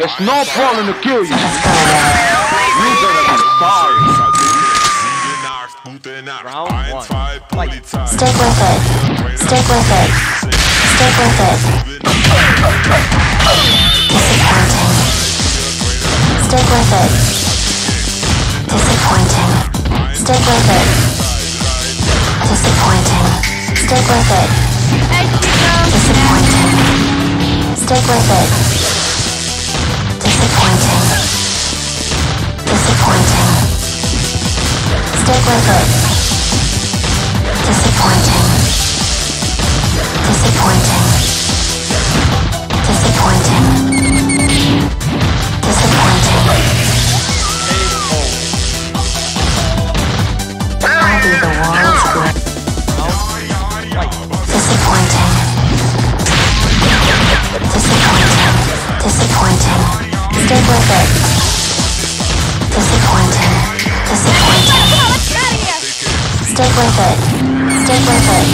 It's no problem to kill you. Let's go, man. You gonna be sorry. Round one. Fight. Stick with it. Stick with it. Stick with it. Disappointing. Stick with it. Disappointing. Stick with it. Disappointing. Stick with it. Disappointing. Stick with it. Disappointing. Disappointing. Disappointing. Disappointing. I'll be the world's. Disappointing. Disappointing. Disappointing. With it. Disappointing. Stick with it. Stick with it.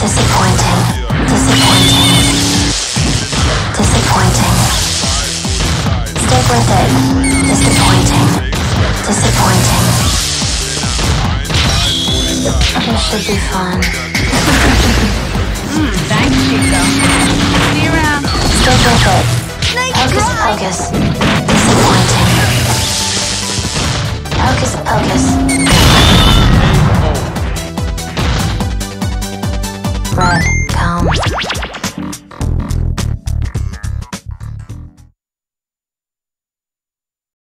Disappointing. Disappointing. Disappointing. Stick with it. Disappointing. Disappointing. This should be fun. Thanks, Chico. See you around. Stick with it. Hocus pocus. Disappointing. Hocus pocus. Red.